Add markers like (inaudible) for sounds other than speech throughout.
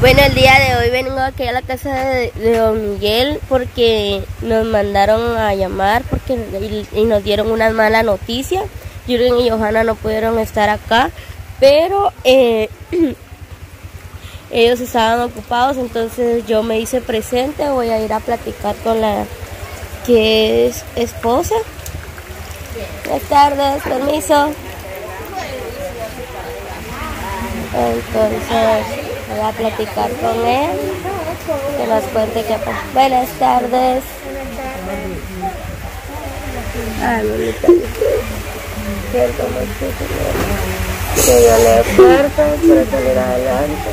Bueno, el día de hoy vengo aquí a la casa de, don Miguel porque nos mandaron a llamar porque y, nos dieron una mala noticia. Jürgen y Johanna no pudieron estar acá, pero eh, (clears throat) ellos estaban ocupados, entonces yo me hice presente. Voy a ir a platicar con la que es esposa. Buenas tardes, permiso. Entonces voy a platicar con él, que nos cuente qué pasa. Buenas tardes. Ay, bonita. Que yo le fuerza para salir adelante.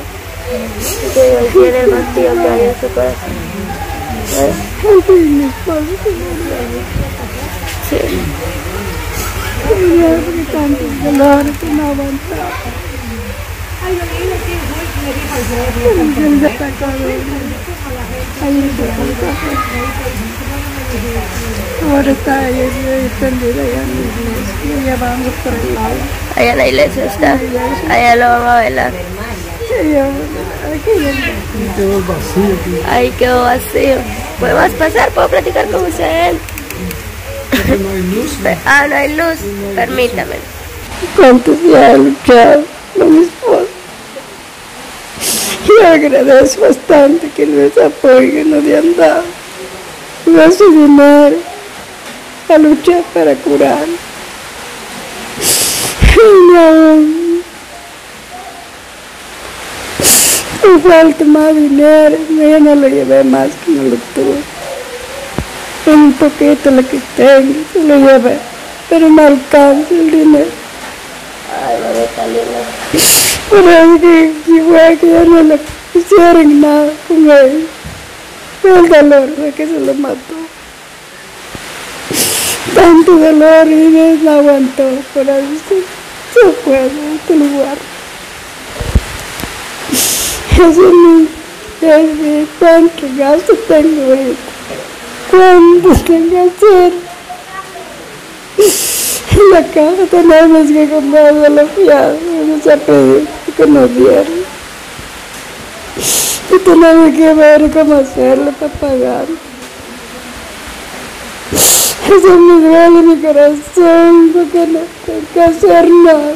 Que Dios tiene el vacío que hay en su corazón. ¿Eh? Sí. Porque tantos dolores que no aguantaba. Ahora está ahí extendida allá en la iglesia. Ya vamos por el lado. Allá en la iglesia está. Allá lo vamos a velar. Ahí quedó vacío. ¿Podemos pasar? ¿Puedo platicar con usted? no hay luz. Ah, no hay luz. Permítame. ¿Cuánto se ha luchado con mi esposo? Yo agradezco bastante que nos apoyen, nos han dado. Gracias, dinero a luchar para curar. No, me falta más dinero, yo no lo llevé más que no lo tuve. Un poquito lo que tengo, se lo llevé, pero no alcanza el dinero. Ay, mamita linda. Pero es que ya no le hicieron nada con él. El dolor fue que se lo mató. Tanto dolor y no aguantó. Por eso se, se fue de este lugar. Eso es de cuánto gasto tengo ahorita. ¿Cuánto tengo que hacer? En la casa tenemos que comprar de la fiada, vamos a pedir que nos dieron. Y tenemos que ver cómo hacerlo para pagar. Eso me duele mi corazón porque no tengo que hacer nada.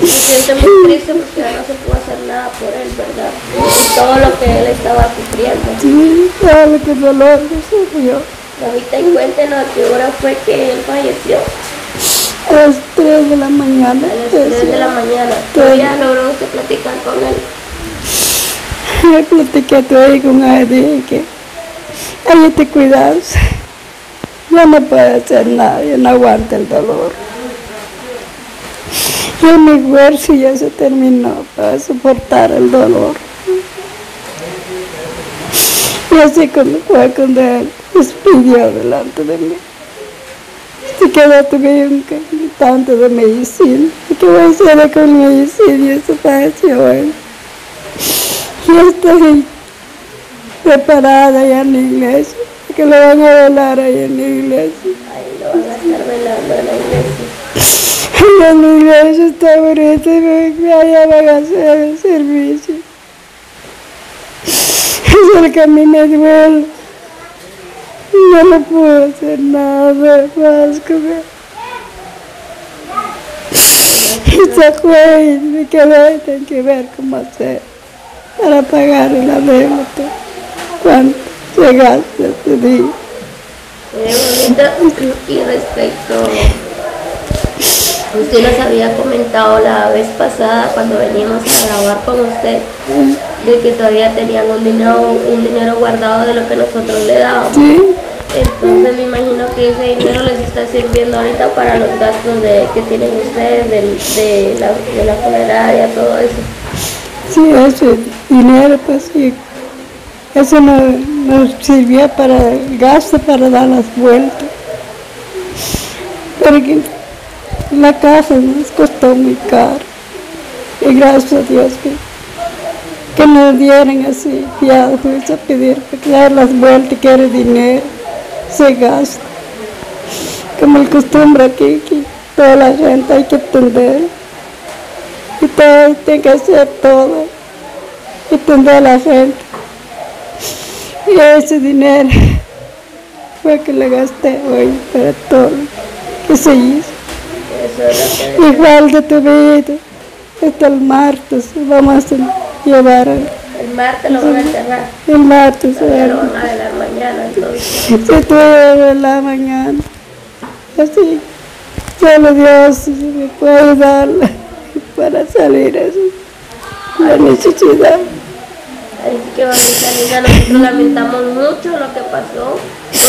Me siento muy triste porque no se pudo hacer nada por él, ¿verdad? Y todo lo que él estaba sufriendo. Sí, sabe que dolor que sufrió. Ahorita y cuéntenos a qué hora fue que él falleció. A las 3 de la mañana. A las 3 de la mañana. ¿Todavía logró usted platicar con él? (laughs) Platiqué todavía con él, dije que ahí te cuidas. Yo no puedo hacer nada, yo no aguanto el dolor. Yo mi esfuerzo ya se terminó para soportar el dolor. Y así cuando fue cuando él despidió delante de mí. Se quedó tuve un tanto de medicina. ¿Y qué voy a hacer con medicina? Y falleció él. Y estoy preparada ya en la iglesia, que lo van a velar ahí en la iglesia. Ahí lo van a estar velando en la iglesia. Y en la iglesia está bonita y allá van a hacer el servicio. Es el que a mí me duele. No le puedo hacer nada más que me... Se fue y me quedé tengo que ver cómo hacer para pagar la deuda. ¿Cuánto se gasta este día? Eh, bonito. Y respecto, usted nos había comentado la vez pasada cuando venimos a grabar con usted de que todavía tenían un dinero, un dinero guardado de lo que nosotros le dábamos. Sí, Entonces me imagino que ese dinero les está sirviendo ahorita para los gastos de, que tienen ustedes, del- de, la, de la funeraria, todo eso. sí, ese dinero pues sí. Eso nos, nos sirvió para el gasto, para dar las vueltas. Porque la casa nos costó muy caro. Y gracias a Dios que, que nos dieran así, ya fuimos a pedir, porque dar las vueltas, quiere dinero, se gasta. Como el costumbre aquí, que toda la gente hay que atender. Y todo, tiene que hacer todo. y tendrá la gente. Y ese dinero fue que le gasté hoy para todo que se hizo. Y falta tu vida. Hasta el martes vamos a llevar. El martes lo van a enterrar. El martes. Todavía lo van a velar mañana entonces. (laughs) Se tuve la mañana. Así. Solo Dios me puede dar para salir eso. La necesidad. Así que linda, nosotros lamentamos mucho lo que pasó,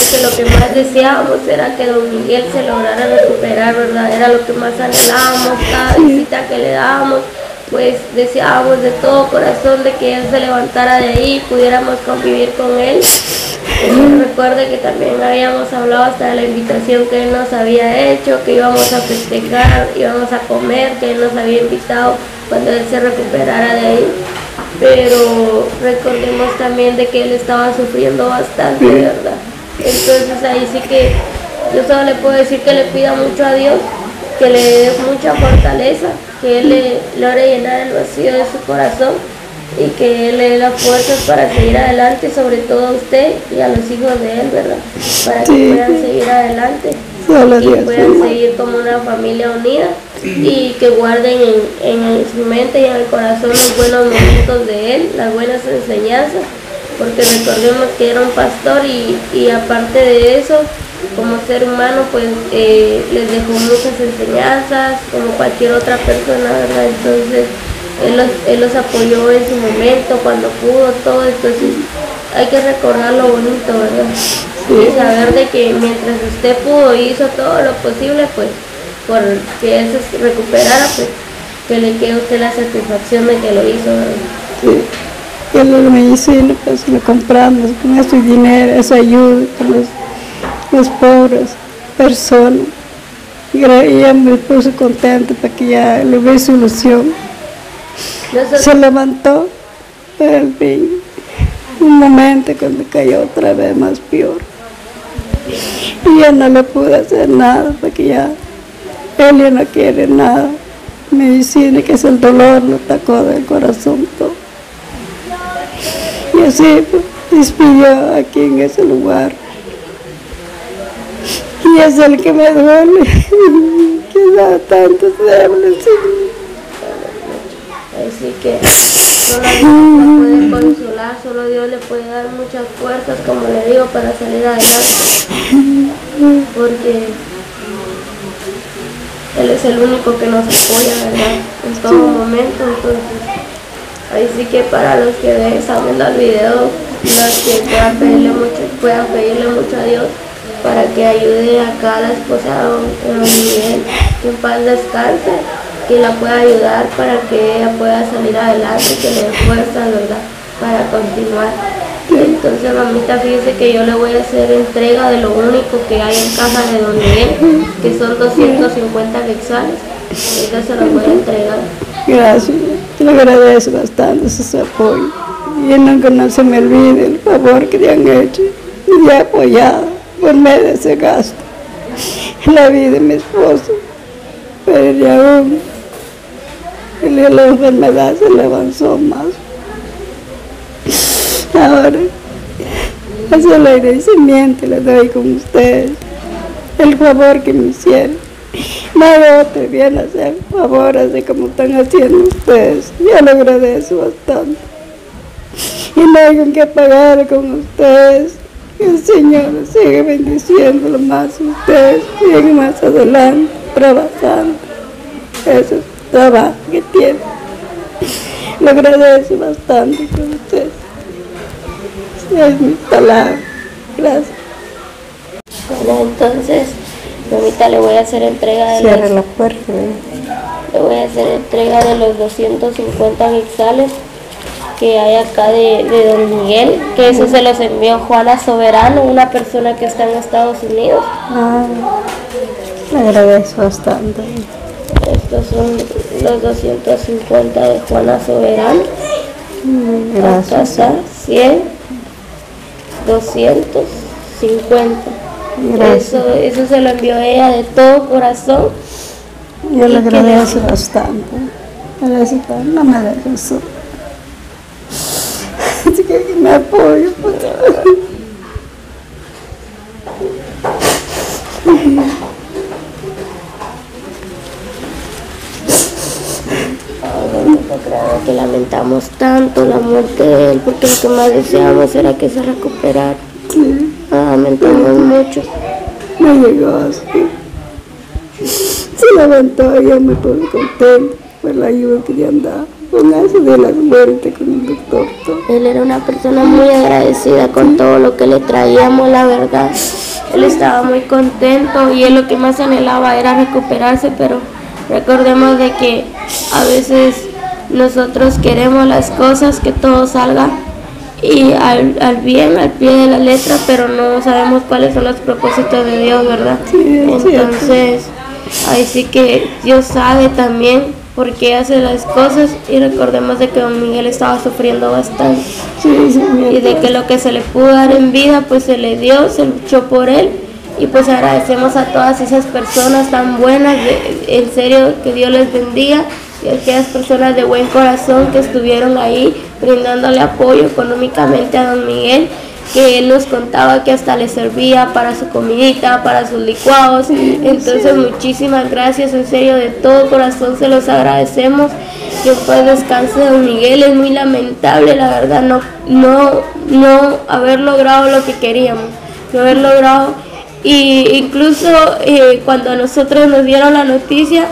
porque lo que más deseábamos era que don Miguel se lograra recuperar, ¿verdad? Era lo que más anhelábamos, cada visita que le dábamos, pues deseábamos de todo corazón de que él se levantara de ahí y pudiéramos convivir con él. Recuerde que también habíamos hablado hasta de la invitación que él nos había hecho, que íbamos a festejar, íbamos a comer, que él nos había invitado cuando él se recuperara de ahí pero recordemos también de que él estaba sufriendo bastante, ¿verdad? Entonces ahí sí que yo solo le puedo decir que le pida mucho a Dios, que le dé mucha fortaleza, que Él le logre llenar el vacío de su corazón y que Él le dé las fuerzas para seguir adelante, sobre todo a usted y a los hijos de Él, ¿verdad? Para que puedan seguir adelante y puedan seguir como una familia unida y que guarden en, en, su mente y en el corazón los buenos momentos de él, las buenas enseñanzas, porque recordemos que era un pastor y, y aparte de eso, como ser humano, pues eh, les dejó muchas enseñanzas, como cualquier otra persona, ¿verdad? Entonces, él los, él los apoyó en su momento, cuando pudo, todo, entonces hay que recordar lo bonito, ¿verdad? Y saber de que mientras usted pudo y hizo todo lo posible, pues por que él se recuperara, pues que le quede a usted la satisfacción de que lo hizo. Sí. Que lo medicina, pues lo compramos con ese dinero, esa ayuda con los, los pobres personas. Y ella me puso contenta para que ya le ve solución. Se levantó, pero al fin, un momento cuando cayó otra vez más peor. Y ya no le pude hacer nada porque ya él ya no quiere nada. Medicina que es el dolor, lo atacó del corazón todo. Y así pues, despidió aquí en ese lugar. Y es el que me duele, (laughs) que da tantos débiles. Así que solo Dios le puede consolar, solo Dios le puede dar muchas fuerzas, como le digo, para salir adelante. Porque él es el único que nos apoya, ¿verdad? En todo momento, entonces, ahí sí que para los que están viendo el video, los que puedan pedirle mucho, puedan pedirle mucho a Dios para que ayude a la esposa de don Miguel, que en paz descanse, que la pueda ayudar para que ella pueda salir adelante, que le dé fuerza, ¿verdad? Para continuar. Entonces, mamita, fíjese que yo le voy a hacer entrega de lo único que hay en caja de Don Miguel, que son 250 quetzales. Ahorita se lo voy a entregar. Gracias, lo agradezco bastante ese apoyo. Y nunca no se me olvide el favor que te han hecho y me ha apoyado por medio de ese gasto. La vida de mi esposo, pero ya aún la enfermedad se le avanzó más. Ahora, es el agradecimiento le doy con ustedes, el favor que me hicieron. Nada otro viene a hacer favor así como están haciendo ustedes. Yo le agradezco bastante. Y no hay qué pagar con ustedes. Que el Señor sigue bendiciéndolo más ustedes. Siguen más adelante, trabajando. Ese es el trabajo que tienen. Le agradezco bastante con ustedes es mi palabra. Gracias. Entonces, ahorita le voy a hacer entrega de Cierra la puerta. Le voy a hacer entrega de los 250 mixales que hay acá de, de, Don Miguel, que eso se los envió Juana Soberano, una persona que está en Estados Unidos. Ah, le agradezco bastante. Estos son los 250 de Juana Soberano. Gracias. Acá está 100. 250. Eso, eso se lo envió ella de todo corazón. Yo le agradezco bastante. Gracias, no me dejes Así que me apoyo. que lamentamos tanto la muerte de él porque lo que más deseamos era que se recuperara. Sí, Lamentamos mucho. no llegó así. Se levantó y yo me puse contento por la ayuda que le han dado. Con eso de la muerte con el doctor. todo. Él era una persona muy agradecida con todo lo que le traíamos, la verdad. Él estaba muy contento y él lo que más anhelaba era recuperarse, pero recordemos de que a veces nosotros queremos las cosas, que todo salga y al, al bien, al pie de la letra, pero no sabemos cuáles son los propósitos de Dios, ¿verdad? Sí. Entonces, ahí sí que Dios sabe también por qué hace las cosas y recordemos de que don Miguel estaba sufriendo bastante Sí, y de que lo que se le pudo dar en vida pues se le dio, se luchó por él y pues agradecemos a todas esas personas tan buenas, de- en serio que Dios les bendiga y aquellas personas de buen corazón que estuvieron ahí brindándole apoyo económicamente a don Miguel que él nos contaba que hasta le servía para su comidita, para sus licuados. Entonces muchísimas gracias, en serio, de todo corazón se los agradecemos. Que paz descanse don Miguel, es muy lamentable, la verdad, no, no, no haber logrado lo que queríamos, no haber logrado. Y incluso eh, cuando a nosotros nos dieron la noticia,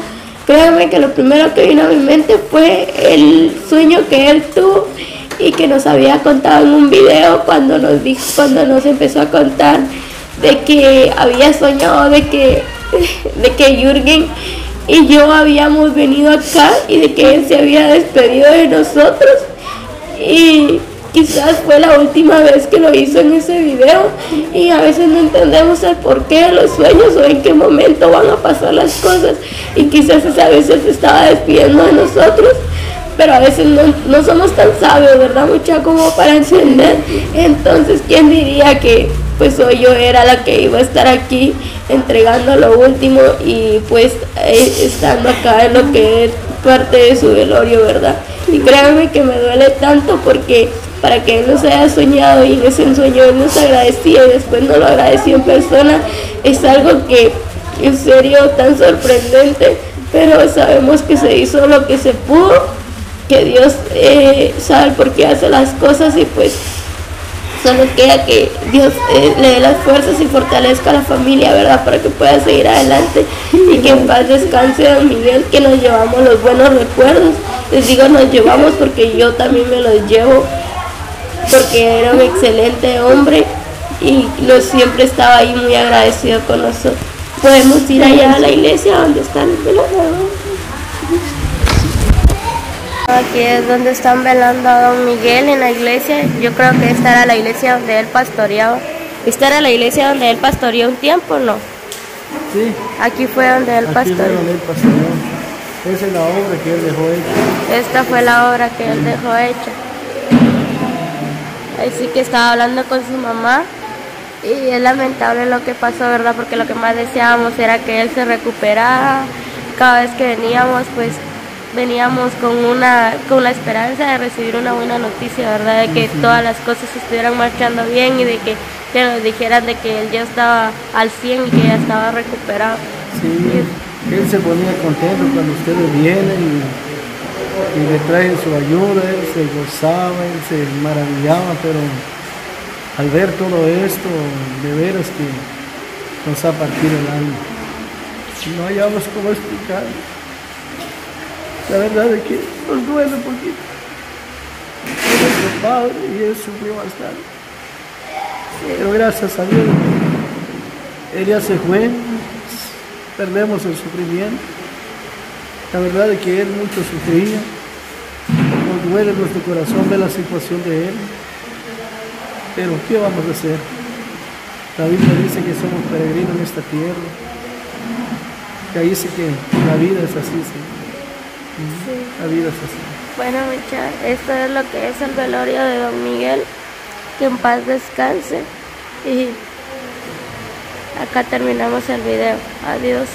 créanme que lo primero que vino a mi mente fue el sueño que él tuvo y que nos había contado en un video cuando nos cuando nos empezó a contar de que había soñado de que (laughs) de que Jürgen y yo habíamos venido acá y de que él se había despedido de nosotros y quizás fue la última vez que lo hizo en ese video y a veces no entendemos el porqué de los sueños o en qué momento van a pasar las cosas y quizás esa vez se estaba despidiendo de nosotros pero a veces no, no somos tan sabios, ¿verdad? Mucha como para entender. Entonces, ¿quién diría que pues hoy yo era la que iba a estar aquí entregando lo último y pues eh, estando acá en lo que es parte de su velorio, ¿verdad? Y créanme que me duele tanto porque para que él nos haya soñado y en ese sueño él nos agradecía y después no lo agradeció en persona, es algo que en serio tan sorprendente, pero sabemos que se hizo lo que se pudo que Dios eh, sabe por qué hace las cosas y pues solo queda que Dios eh, le dé las fuerzas y fortalezca a la familia, ¿verdad? Para que pueda seguir adelante y que en paz descanse don Miguel, que nos llevamos los buenos recuerdos. Les digo nos llevamos porque yo también me los llevo, porque era un excelente hombre y lo, siempre estaba ahí muy agradecido con nosotros. Podemos ir allá a la iglesia donde están el velador. Aquí es donde están velando a don Miguel en la iglesia. Yo creo que esta era la iglesia donde él pastoreaba. Esta era la iglesia donde él pastoreó un tiempo, ¿no? Sí, Aquí fue donde él aquí fue pastoreó. donde él pastoreó. Esa es la obra que él dejó hecha. Esta fue la obra que él dejó hecha. Ahí sí que estaba hablando con su mamá y es lamentable lo que pasó, ¿verdad? Porque lo que más deseábamos era que él se recuperara. Cada vez que veníamos, pues veníamos con una con la esperanza de recibir una buena noticia, ¿verdad? De que todas las cosas estuvieran marchando bien y de que, que nos dijeran de que él ya estaba al 100 y que ya estaba recuperado. Sí, él se ponía contento cuando ustedes vienen y, y le traen su ayuda, él se gozaba, él se maravillaba, pero al ver todo esto, de veras que nos ha partido el alma. No hallamos cómo explicar. La verdad es que nos duele porque es nuestro padre y él sufrió bastante. Pero gracias a Dios, él ya se fue, perdemos el sufrimiento. La verdad es que él mucho sufría. Nos duele nuestro corazón ver la situación de él. Pero ¿qué vamos a hacer? La Biblia dice que somos peregrinos en esta tierra. Que ahí dice que la vida es así, Señor. La vida es así. Bueno, Micha, esto es lo que es el velorio de Don Miguel. Que en paz descanse. Y acá terminamos el video. Adiós.